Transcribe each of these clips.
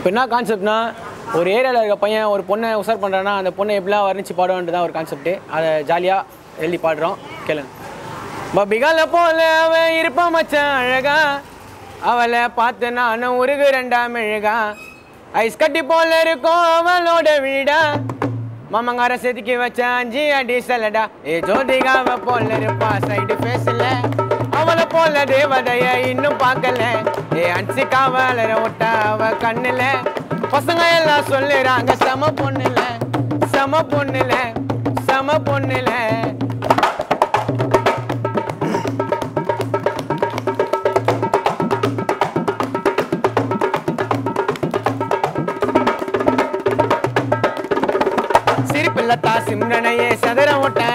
இப்போ என்ன கான்செப்ட்னா ஒரு ஏரியாவில் இருக்க பையன் ஒரு பொண்ணை உசார் பண்ணுறான்னா அந்த பொண்ணை எப்படிலாம் வர்ணிச்சு பாடுவான்ட்டு தான் ஒரு கான்செப்ட்டு அதை ஜாலியாக எழுதி பாடுறோம். கேளுங்க. பபிகால போல அவன் இருப்பான் மச்சான் அழகா. அவளை பார்த்து நானும் உருகு ரெண்டாம் மெழுகா. ஐஸ் கட்டி போல இருக்கும் அவளோட வீடா. மாமங்கார செதுக்கி வச்சான் ஜி அடி சலடா ஏ ஜோதிகாவை போல இருப்பா. சைடு பேசல போல தேவதைய இன்னும் பார்க்கல. ஏ அன்சிகாவ அலற விட்டா அவ கண்ணுல. பசங்க எல்லாம் சொல்லுறாங்க செம பொண்ணுல செம பொண்ணுல செம பொண்ணுல. சிரிப்பில்லத்தா சிம்ரனையே சதுர விட்டாடா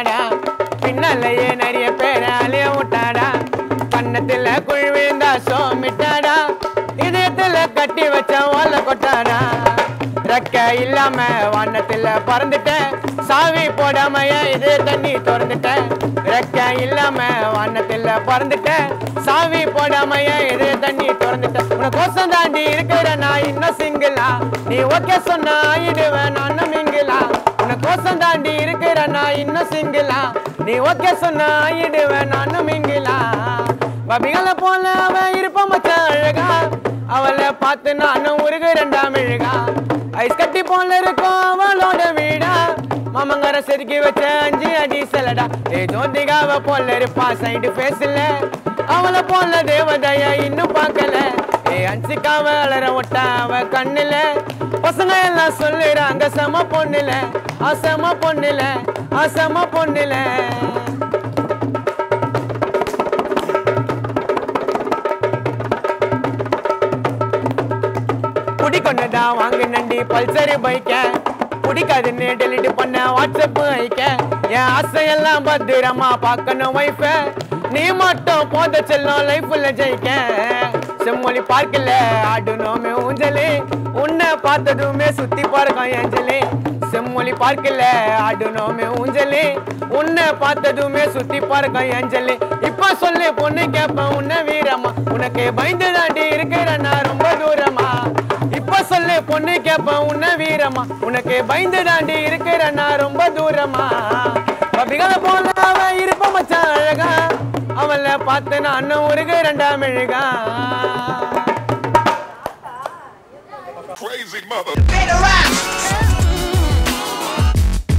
குழி சோமிட்டாடா இதயத்துல கட்டி வச்ச ஓலை கொட்டாடா. ரெக்க இல்லாம வானத்துல பறந்துட்டேன். சாவி போடாமைய இது தண்ணி திறந்துட்டேன். ரெக்க இல்லாம வானத்துல பறந்துட்டேன். சாவி போடாமைய இது தண்ணி திறந்துட்டேன். உனக்கு கோசம் தாண்டி இருக்கிற நான் இன்னும் சிங்கிளா? நீ ஓகே சொன்னா ஆயிடுவேன் நானும் மிங்கிலா உனக்கு கோசம் தாண்டி இருக்கிற நான் இன்னும் சிங்கிளா? நீ ஓகே சொன்னா ஆயிடுவேன் நானும் மிங்கிலா பபிகளை போல பார்த்து நானும் உருகு ரெண்டாம் மெழுகா ஐஸ் கட்டி போல இருக்கும் அவளோட வீடா. மாமங்கார செதுக்கி வச்ச அஞ்சு அடி செலடா. ஏ ஜோதிகாவ போல இருப்பா சைடு பேசல அவளை போல தேவதைய இன்னும் பார்க்கல. ஏ அஞ்சுக்காவ அலற விட்டா அவ கண்ணுல. பசங்க எல்லாம் சொல்லுறாங்க செம பொண்ணுல. அசம பொண்ணுல அசம பொண்ணுல. குடி கொண்டதா வாங்க நண்டி பல்சர் பைக்க பிடிக்காதுன்னு டெலிட் பண்ண வாட்ஸ்அப் வைக்க என் ஆசையெல்லாம் பத்திரமா பார்க்கணும் வைஃப நீ மட்டும் போத செல்லும் லைஃப்ல ஜெயிக்க. செம்மொழி பார்க்கல ஆடணுமே ஊஞ்சலி. உன்னை பார்த்ததுமே சுத்தி பார்க்கும் ஏஞ்சலி. செம்மொழி பார்க்கல ஆடணுமே ஊஞ்சலி. உன்னை பார்த்ததுமே சுத்தி பார்க்கும் ஏஞ்சலி. இப்ப சொல்லு பொண்ணு கேப்ப உன்னை வீரமா உனக்கு பயந்து தாண்டி இருக்கு. பொண்ணு கேப்ப உன்னை வீரமா உனக்கு பயந்து தாண்டி இருக்கிற நான் ரொம்ப தூரமா பபிகளை போல அவ இருப்ப மச்சான் அழகா. அவளை பார்த்து நான் உருகு ரெண்டாம் மெழுகா Crazy mother.